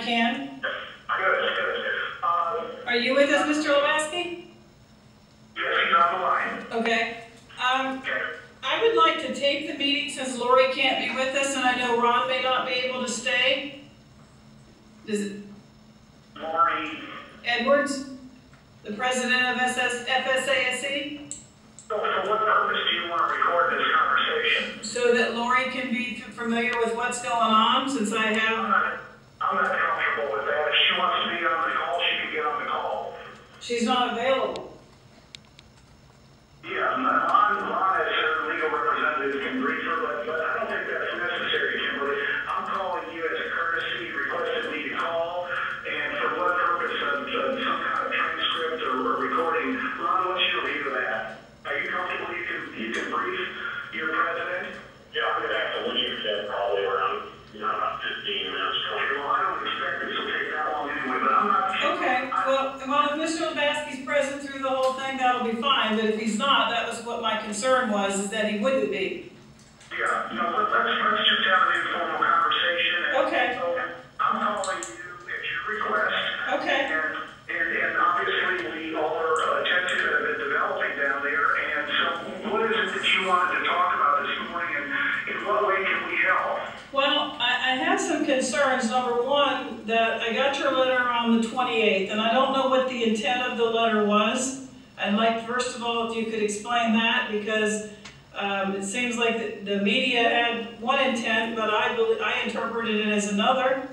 can. Good, good. Uh, Are you with us, Mr. Labasky? yes, he's on the line. Okay. Um. I would like to tape the meeting since Lori can't be with us and I know Ron may not be able to stay. Does it, Lori, Edwards, the president of SS, FSASE, so for what purpose do you want to record this conversation? so that Lori can be familiar with what's going on since I I'm have, not, I'm not comfortable with that. If she wants to be on the call, she can get on the call. She's not available. Yeah, Ron, Ron as her legal representative can brief her, but, but I don't think that's necessary, Kimberle. I'm calling you as a courtesy, You requested me to call, and for what purpose of, of some kind of transcript or, or recording. Ron, what's your view of that? Are you comfortable you can, you can brief your president? Yeah, I'm gonna have to leave at probably around, you know, about fifteen minutes. Okay, well, I don't expect this will take that long anyway, but I'm not. Okay, well, well, if Mr. Labasky's present through the whole thing, that'll be fine, but if he's not, that was what my concern was, is that he wouldn't be. Yeah, no, let- let's, let's just have an informal conversation. and- Okay. so I'm calling you at your request. Okay, And, and, and obviously, we all are attentive and have been developing down there, and so what is it that you wanted to talk about this morning, and in what way can we help? well, I, I have some concerns. Number one, that I got your letter on the twenty-eighth, and I don't know what the intent of the letter was. I'd like, first of all, if you could explain that, because, um, it seems like the, the media had one intent, but I I interpreted it as another.